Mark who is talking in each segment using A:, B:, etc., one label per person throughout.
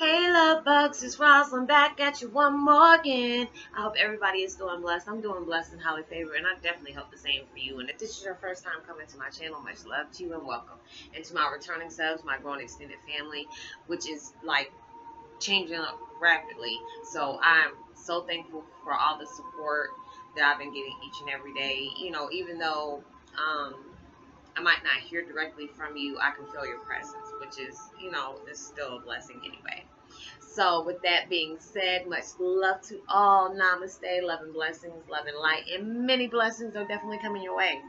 A: Hey, love bugs, it's Roslynn back at you one more again. I hope everybody is doing blessed. I'm doing blessed and highly favored, and I definitely hope the same for you. And if this is your first time coming to my channel, much love to you and welcome. And to my returning subs, my growing extended family, which is like changing up rapidly. So I'm so thankful for all the support that I've been getting each and every day. You know, even though um, I might not hear directly from you, I can feel your presence, which is, you know, is still a blessing anyway. So, with that being said, much love to all. Namaste, love and blessings, love and light, and many blessings are definitely coming your way.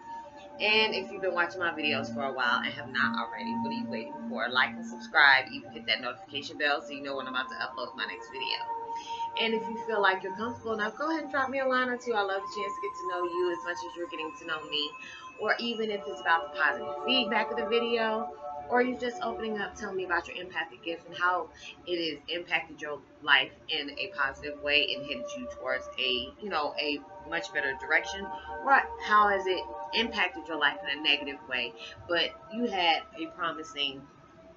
A: And if you've been watching my videos for a while and have not already, what are you waiting for? Like and subscribe, even hit that notification bell so you know when I'm about to upload my next video. And if you feel like you're comfortable enough, go ahead and drop me a line or two. I love the chance to get to know you as much as you're getting to know me. Or even if it's about the positive feedback of the video, or you're just opening up, telling me about your empathic gift and how it has impacted your life in a positive way and headed you towards a, you know, a much better direction, or how has it impacted your life in a negative way, but you had a promising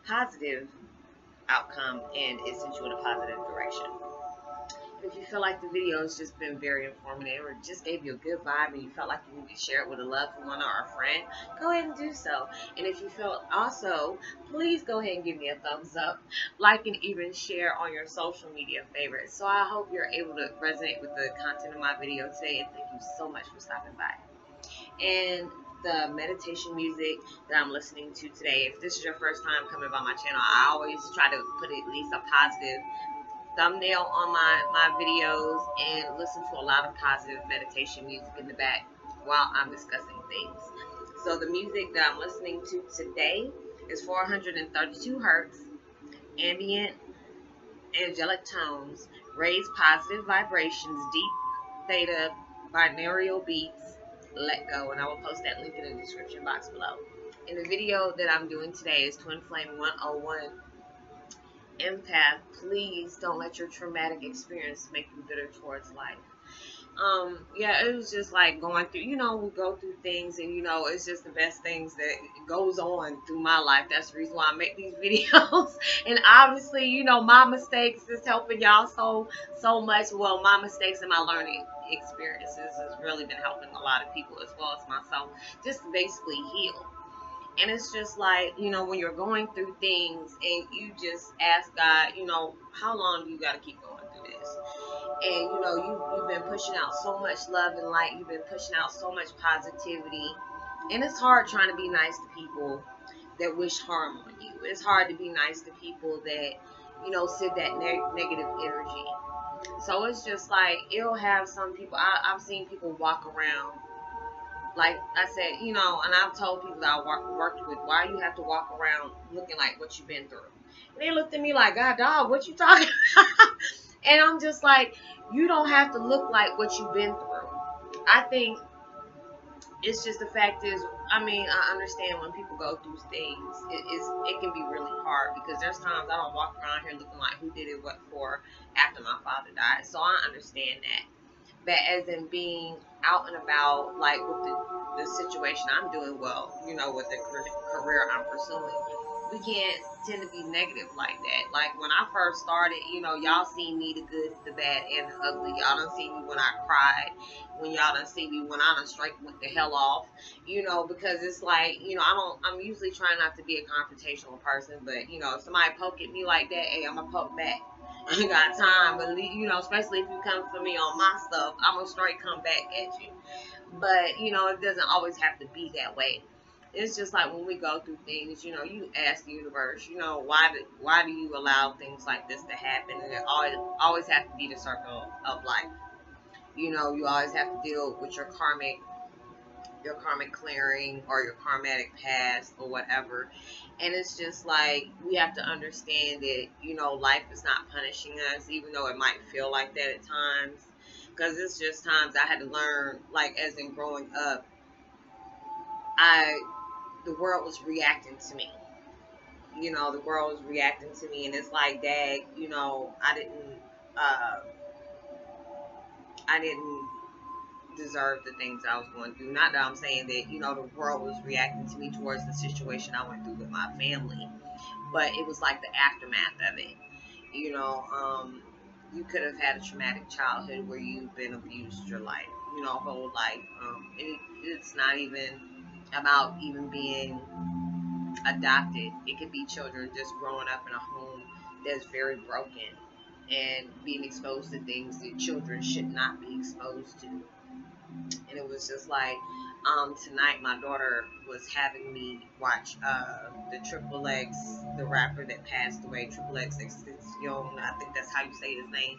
A: positive outcome and it sent you in a positive direction if you feel like the video has just been very informative or just gave you a good vibe and you felt like you need to share it with a loved one or a friend, go ahead and do so. And if you feel also, please go ahead and give me a thumbs up, like, and even share on your social media favorites. So I hope you're able to resonate with the content of my video today and thank you so much for stopping by. And the meditation music that I'm listening to today. If this is your first time coming by my channel, I always try to put at least a positive thumbnail on my, my videos and listen to a lot of positive meditation music in the back while I'm discussing things. So the music that I'm listening to today is 432 hertz, ambient, angelic tones, raise positive vibrations, deep theta, binaural beats, let go. And I will post that link in the description box below. And the video that I'm doing today is Twin Flame 101 empath, please don't let your traumatic experience make you bitter towards life. Um, yeah, it was just like going through, you know, we go through things and, you know, it's just the best things that goes on through my life. That's the reason why I make these videos. and obviously, you know, my mistakes is helping y'all so, so much. Well, my mistakes and my learning experiences has really been helping a lot of people as well as myself just basically heal. And it's just like, you know, when you're going through things and you just ask God, you know, how long do you got to keep going through this? And, you know, you, you've been pushing out so much love and light. You've been pushing out so much positivity. And it's hard trying to be nice to people that wish harm on you. It's hard to be nice to people that, you know, send that ne negative energy. So it's just like, it'll have some people, I, I've seen people walk around like I said, you know, and I've told people that I worked with, why you have to walk around looking like what you've been through. And they looked at me like, God, dog, what you talking about? and I'm just like, you don't have to look like what you've been through. I think it's just the fact is, I mean, I understand when people go through things, it is it can be really hard because there's times I don't walk around here looking like who did it what for after my father died. So I understand that but as in being out and about, like with the, the situation I'm doing well, you know, with the career I'm pursuing, we can't tend to be negative like that. Like when I first started, you know, y'all seen me the good, the bad, and the ugly. Y'all done see me when I cried, when y'all done see me when I done straight went the hell off, you know, because it's like, you know, I don't, I'm usually trying not to be a confrontational person, but you know, if somebody poke at me like that, hey, I'm gonna poke back you got time, but you know, especially if you come for me on my stuff, I'm gonna straight come back at you. But you know, it doesn't always have to be that way. It's just like when we go through things, you know, you ask the universe, you know, why do why do you allow things like this to happen? And it always always have to be the circle of life. You know, you always have to deal with your karmic your karmic clearing or your karmatic past or whatever. And it's just like we have to understand that, you know, life is not punishing us, even though it might feel like that at times. Because it's just times I had to learn, like, as in growing up, I, the world was reacting to me. You know, the world was reacting to me, and it's like, Dad, you know, I didn't, uh, I didn't deserve the things I was going through. Not that I'm saying that, you know, the world was reacting to me towards the situation I went through with my family, but it was like the aftermath of it. You know, um, you could have had a traumatic childhood where you've been abused your life, you know, whole life. Um, it, it's not even about even being adopted. It could be children just growing up in a home that's very broken and being exposed to things that children should not be exposed to. And it was just like, um, tonight my daughter was having me watch uh, the Triple X, the rapper that passed away, Triple X I think that's how you say his name.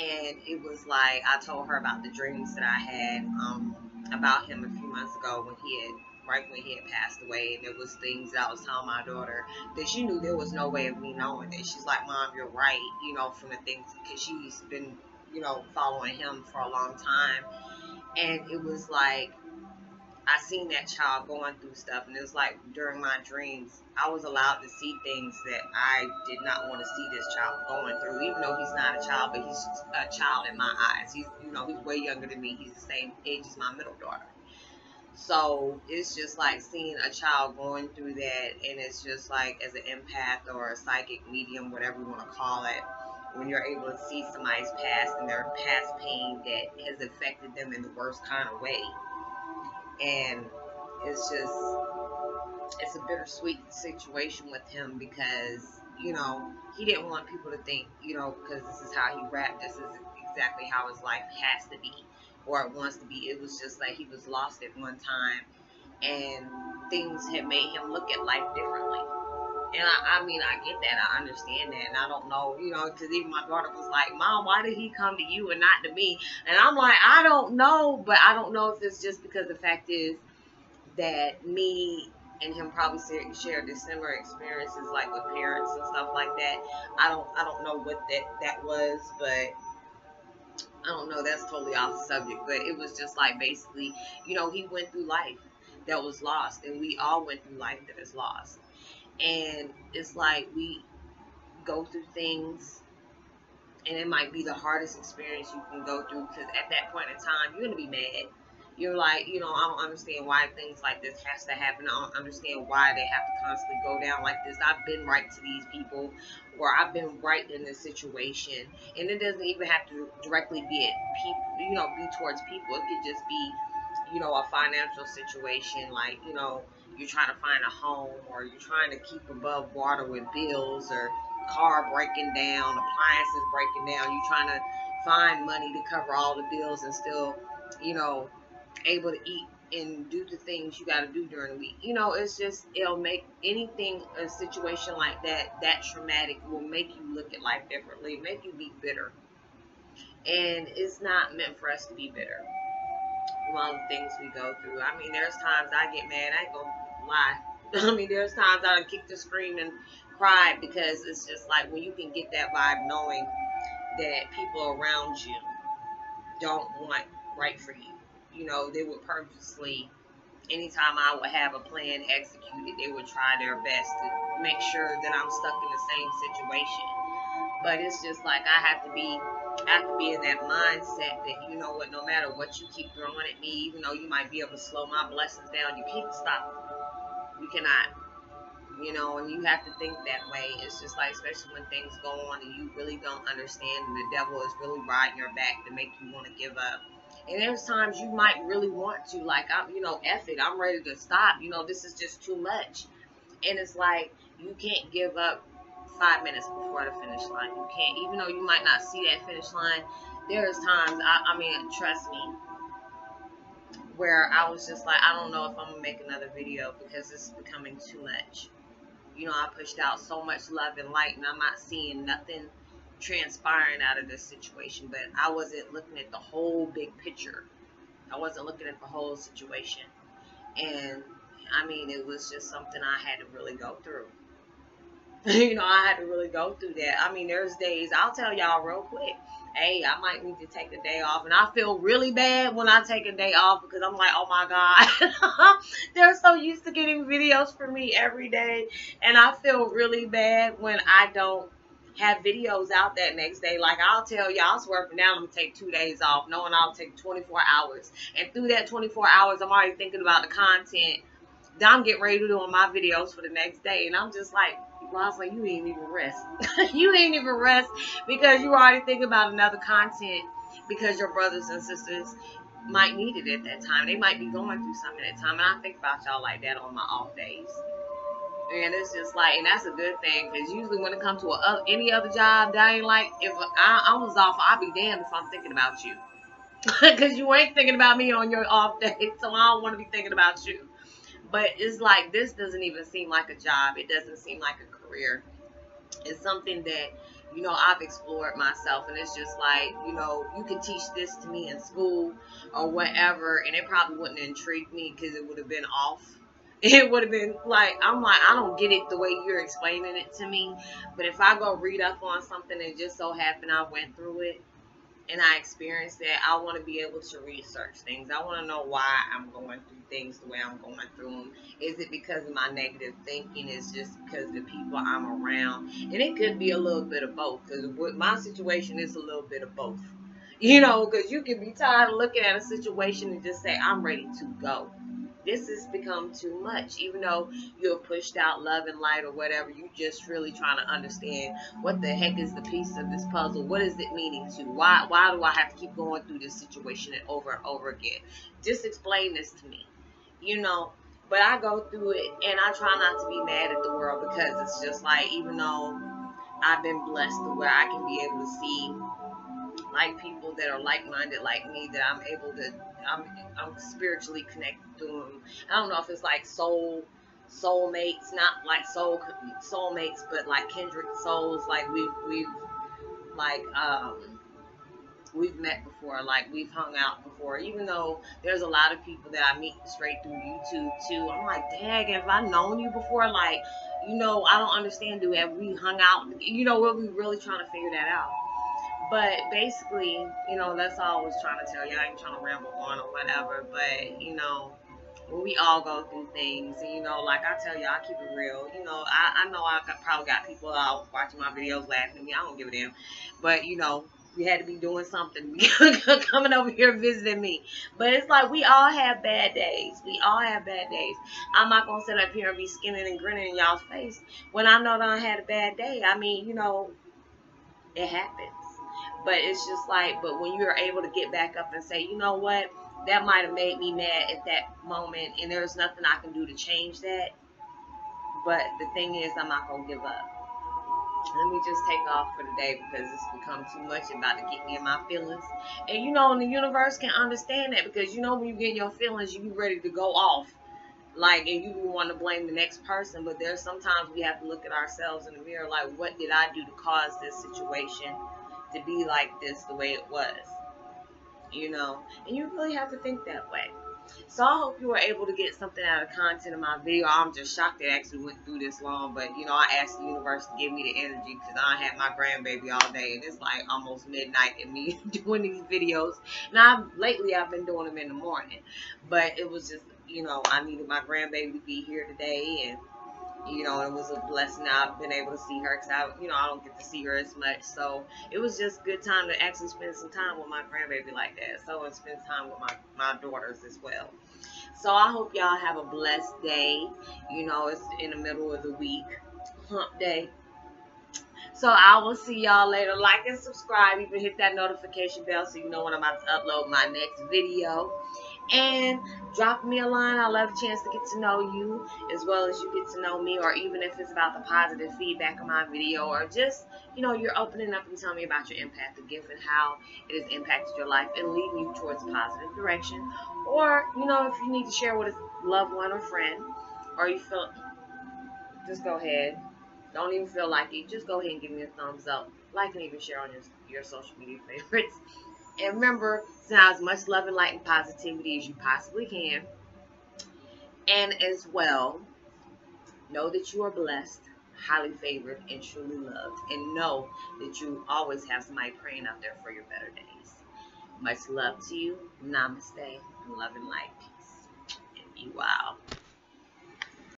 A: And it was like I told her about the dreams that I had um, about him a few months ago when he had right when he had passed away, and there was things that I was telling my daughter that she knew there was no way of me knowing that. She's like, "Mom, you're right," you know, from the things because she's been, you know, following him for a long time, and it was like I seen that child going through stuff, and it was like during my dreams, I was allowed to see things that I did not want to see this child going through. Even though he's not a child, but he's a child in my eyes. He's, you know, he's way younger than me. He's the same age as my middle daughter. So it's just like seeing a child going through that, and it's just like as an empath or a psychic medium, whatever you want to call it, when you're able to see somebody's past and their past pain that has affected them in the worst kind of way. And it's just, it's a bittersweet situation with him because, you know, he didn't want people to think, you know, because this is how he rapped, this is exactly how his life has to be or it wants to be. It was just like he was lost at one time and things had made him look at life differently. And I, I mean, I get that. I understand that. And I don't know, you know, because even my daughter was like, Mom, why did he come to you and not to me? And I'm like, I don't know. But I don't know if it's just because the fact is that me and him probably shared similar experiences like with parents and stuff like that. I don't I don't know what that that was, but I don't know, that's totally off the subject, but it was just like basically, you know, he went through life that was lost, and we all went through life that is lost. And it's like we go through things, and it might be the hardest experience you can go through because at that point in time, you're to be mad you're like, you know, I don't understand why things like this has to happen. I don't understand why they have to constantly go down like this. I've been right to these people, or I've been right in this situation, and it doesn't even have to directly be at people, you know, be towards people. It could just be, you know, a financial situation, like you know, you're trying to find a home, or you're trying to keep above water with bills, or car breaking down, appliances breaking down. You're trying to find money to cover all the bills and still, you know able to eat and do the things you got to do during the week. You know, it's just, it'll make anything, a situation like that, that traumatic will make you look at life differently, make you be bitter. And it's not meant for us to be bitter. All the things we go through. I mean, there's times I get mad, I ain't gonna lie. I mean, there's times I kick the screen and cry because it's just like when you can get that vibe knowing that people around you don't want right for you you know, they would purposely, anytime I would have a plan executed, they would try their best to make sure that I'm stuck in the same situation. But it's just like I have to be, I have to be in that mindset that you know what, no matter what you keep throwing at me, even though you might be able to slow my blessings down, you can't stop. You cannot you know, and you have to think that way. It's just like, especially when things go on and you really don't understand, and the devil is really riding your back to make you want to give up. And there's times you might really want to, like, I'm, you know, F it, I'm ready to stop. You know, this is just too much. And it's like, you can't give up five minutes before the finish line. You can't, even though you might not see that finish line. There's times, I, I mean, trust me, where I was just like, I don't know if I'm gonna make another video because it's becoming too much. You know, I pushed out so much love and light, and I'm not seeing nothing transpiring out of this situation, but I wasn't looking at the whole big picture. I wasn't looking at the whole situation. And I mean, it was just something I had to really go through. you know, I had to really go through that. I mean, there's days, I'll tell y'all real quick. Hey, I might need to take a day off. And I feel really bad when I take a day off because I'm like, oh my God. They're so used to getting videos from me every day. And I feel really bad when I don't have videos out that next day. Like I'll tell y'all, I swear from now I'm gonna take two days off, knowing I'll take 24 hours. And through that 24 hours, I'm already thinking about the content that I'm getting ready to do on my videos for the next day. And I'm just like, Like, you ain't even rest. you ain't even rest because you already thinking about another content because your brothers and sisters might need it at that time. They might be going through something at that time. And I think about y'all like that on my off days. And it's just like, and that's a good thing because usually when it comes to a, any other job, that ain't like, if I, I was off, I'd be damned if I'm thinking about you. Because you ain't thinking about me on your off day, so I don't want to be thinking about you. But it's like, this doesn't even seem like a job. It doesn't seem like a career. It's something that you know, I've explored myself, and it's just like, you know, you could teach this to me in school or whatever, and it probably wouldn't intrigue me because it would have been off. It would have been like, I'm like, I don't get it the way you're explaining it to me, but if I go read up on something and just so happen I went through it, and I experienced that, I want to be able to research things. I want to know why I'm going through things the way I'm going through them. Is it because of my negative thinking? Is just because the people I'm around? And it could be a little bit of both. Because my situation is a little bit of both. You know, because you can be tired of looking at a situation and just say, I'm ready to go this has become too much. Even though you're pushed out love and light or whatever, you just really trying to understand what the heck is the piece of this puzzle? What is it meaning to? Why why do I have to keep going through this situation and over and over again? Just explain this to me. You know, but I go through it and I try not to be mad at the world because it's just like even though I've been blessed to where I can be able to see like people that are like-minded like me that I'm able to I'm I'm spiritually connected to them. I don't know if it's like soul soulmates, not like soul soulmates, but like kindred souls. Like we've we've like um we've met before, like we've hung out before. Even though there's a lot of people that I meet straight through YouTube too. I'm like, dang, have I known you before? Like, you know, I don't understand. Do have we hung out? You know, we're we really trying to figure that out. But basically, you know, that's all I was trying to tell you. I ain't trying to ramble on or whatever. But, you know, we all go through things, and, you know, like I tell you, I keep it real. You know, I, I know I probably got people out watching my videos laughing at me. I don't give a damn. But, you know, we had to be doing something coming over here visiting me but it's like we all have bad days we all have bad days i'm not gonna sit up here and be skinning and grinning in y'all's face when i know that i had a bad day i mean you know it happens but it's just like, but when you're able to get back up and say, you know what, that might have made me mad at that moment, and there's nothing I can do to change that. But the thing is, I'm not gonna give up. Let me just take off for the day because it's become too much about to get me in my feelings. And you know, and the universe can understand that because you know when you get your feelings, you be ready to go off. Like, and you want to blame the next person, but there's sometimes we have to look at ourselves in the mirror, like, what did I do to cause this situation? To be like this the way it was. You know, and you really have to think that way. So I hope you were able to get something out of content of my video. I'm just shocked it actually went through this long, but you know, I asked the universe to give me the energy because I had my grandbaby all day, and it's like almost midnight and me doing these videos. Now, lately I've been doing them in the morning, but it was just, you know, I needed my grandbaby to be here today, and you know, it was a blessing. I've been able to see her because I, you know, I don't get to see her as much. So it was just good time to actually spend some time with my grandbaby like that. So and spend time with my my daughters as well. So I hope y'all have a blessed day. You know, it's in the middle of the week, hump day. So I will see y'all later. Like and subscribe. Even hit that notification bell so you know when I'm about to upload my next video and drop me a line. I love a chance to get to know you as well as you get to know me, or even if it's about the positive feedback of my video, or just you know you're opening up and telling me about your empathic gift and how it has impacted your life and leading you towards a positive direction, or you know if you need to share with a loved one or friend, or you feel just go ahead. Don't even feel like it. Just go ahead and give me a thumbs up. Like and even share on your, your social media favorites. And remember, send out as much love and light and positivity as you possibly can. And as well, know that you are blessed, highly favored, and truly loved. And know that you always have somebody praying out there for your better days. Much love to you. Namaste. And love and light. Peace. And be wild.